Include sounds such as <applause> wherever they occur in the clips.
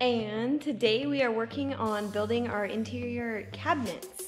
And today we are working on building our interior cabinets.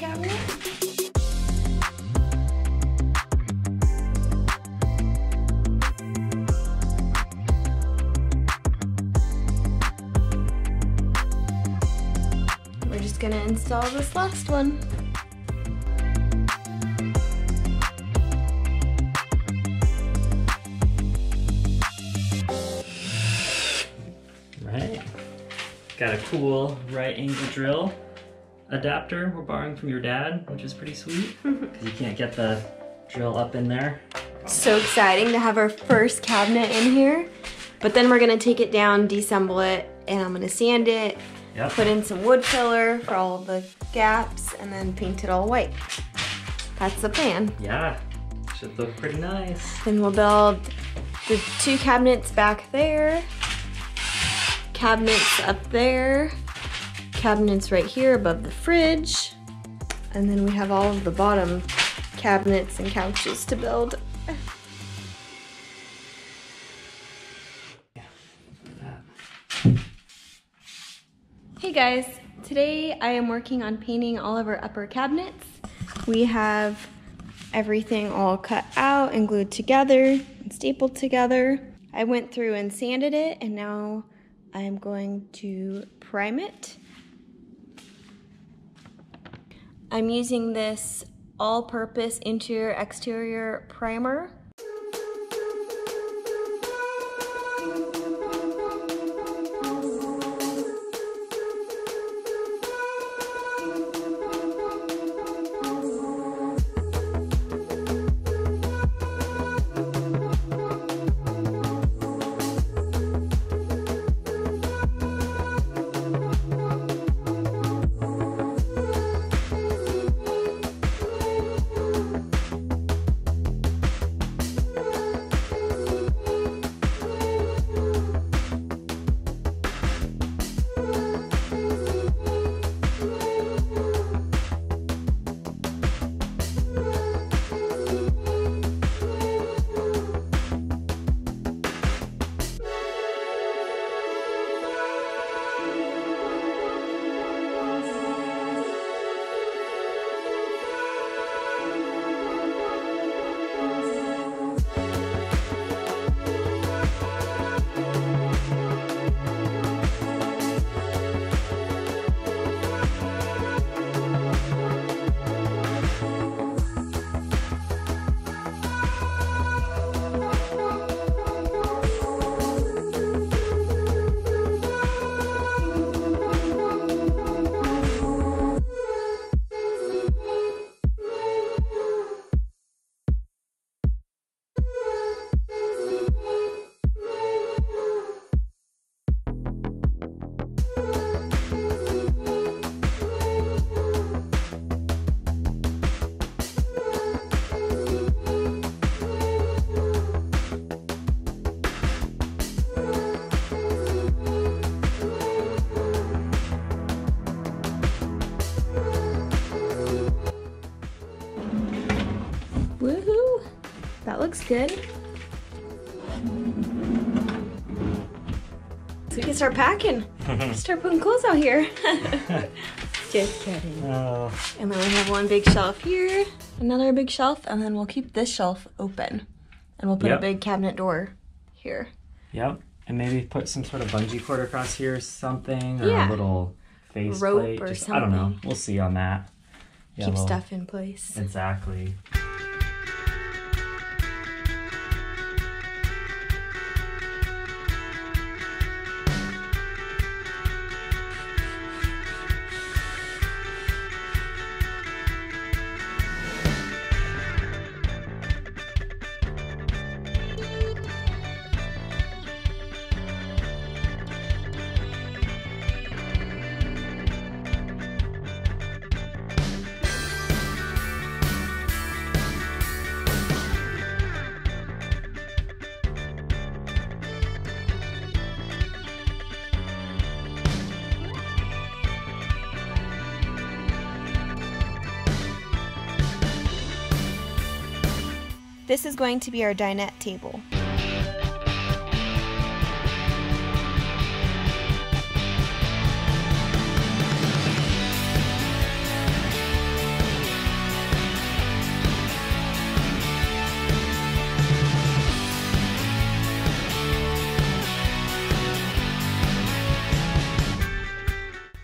We're just gonna install this last one. Right. Got a cool right angle drill adapter we're borrowing from your dad, which is pretty sweet <laughs> because you can't get the drill up in there. So exciting to have our first cabinet in here. But then we're gonna take it down, deassemble it, and I'm gonna sand it, Yep. put in some wood filler for all the gaps, and then paint it all white. That's the plan. Yeah. Should look pretty nice. Then we'll build the two cabinets back there, cabinets up there, cabinets right here above the fridge, and then we have all of the bottom cabinets and couches to build. Hey guys, today I am working on painting all of our upper cabinets. We have everything all cut out and glued together and stapled together. I went through and sanded it and now I'm going to prime it. I'm using this all-purpose interior exterior primer. That looks good. So we can start packing. <laughs> start putting clothes out here. <laughs> Just kidding. Oh, And then we have one big shelf here, another big shelf, and then we'll keep this shelf open. And we'll put Yep. a big cabinet door here. yep. And maybe put some sort of bungee cord across here or something, or Yeah. a little face Rope plate. or Just, I don't know. We'll see on that. Yeah, keep well, stuff in place. Exactly. This is going to be our dinette table.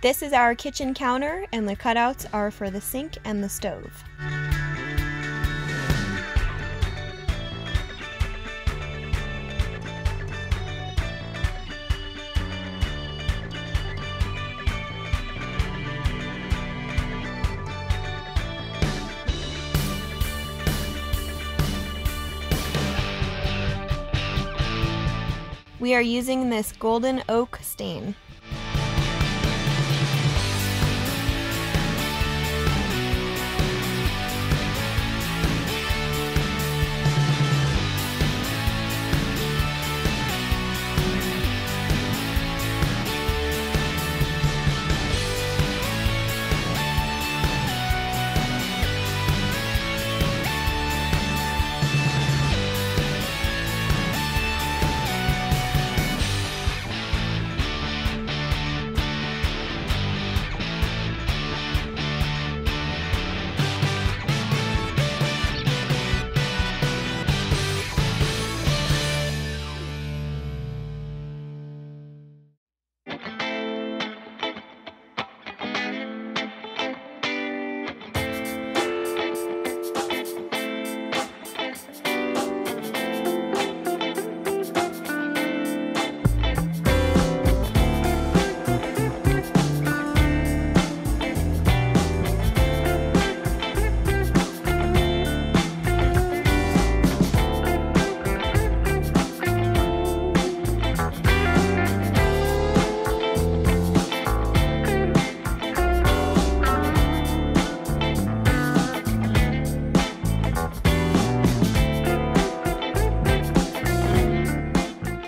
This is our kitchen counter and the cutouts are for the sink and the stove. We are using this golden oak stain.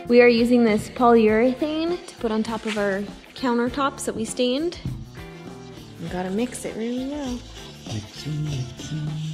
We are using this polyurethane to put on top of our countertops that we stained. We gotta mix it really well. Mixing, mixing.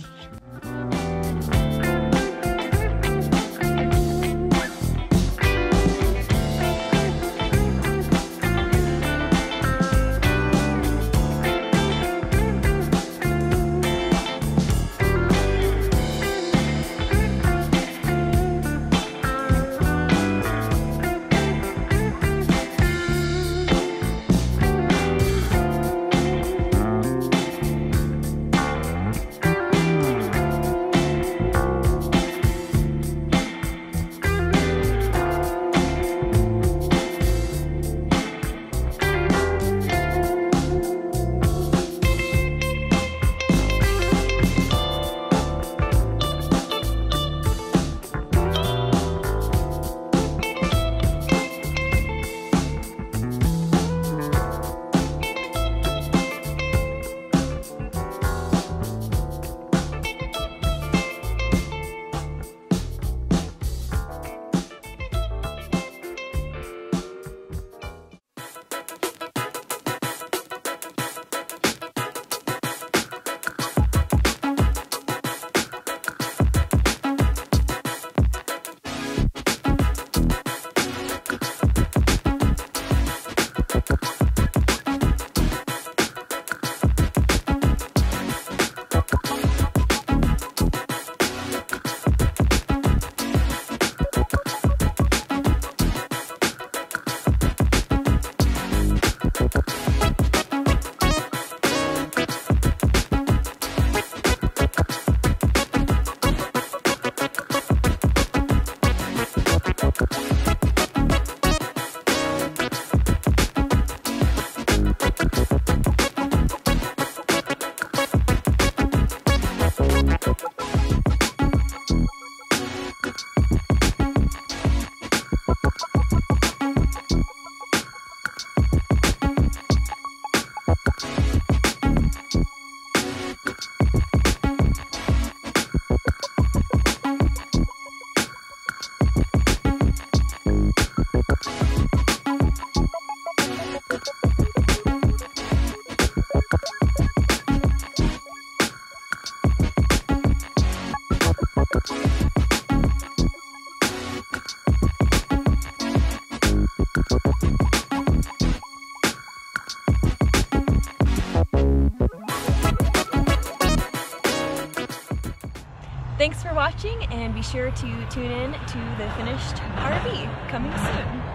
Watching and be sure to tune in to the finished RV coming soon.